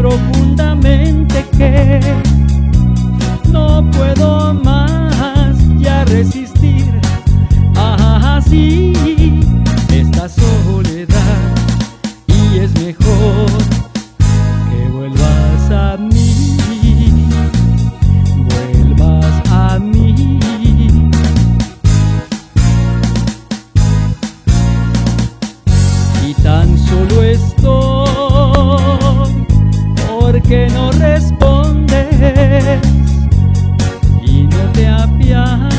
profundamente que no puedo más ya resistir ah, así esta soledad y es mejor que vuelvas a mí, vuelvas a mí. y tan solo estoy que no respondes y no te apiadas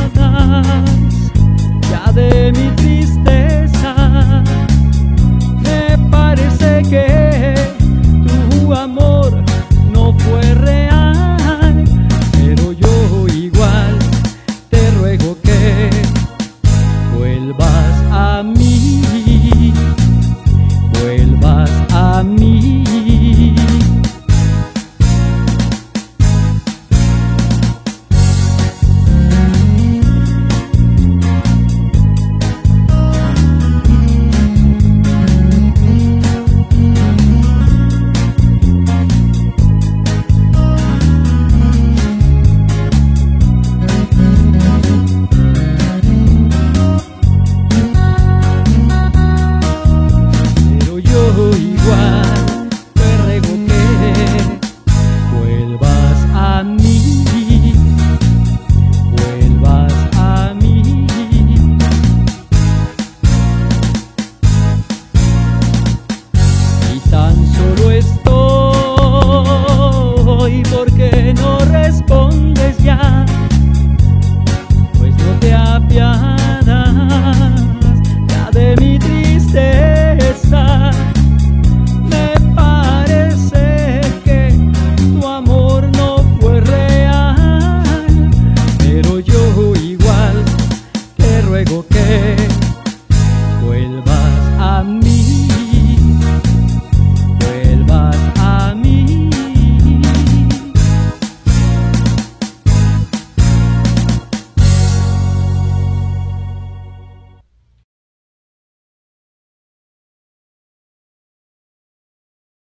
ya de mi tristeza. Me parece que tu amor no fue real, pero yo igual te ruego que vuelvas. la de mi tristeza. Me parece que tu amor no fue real, pero yo igual te ruego que vuelvas a mí.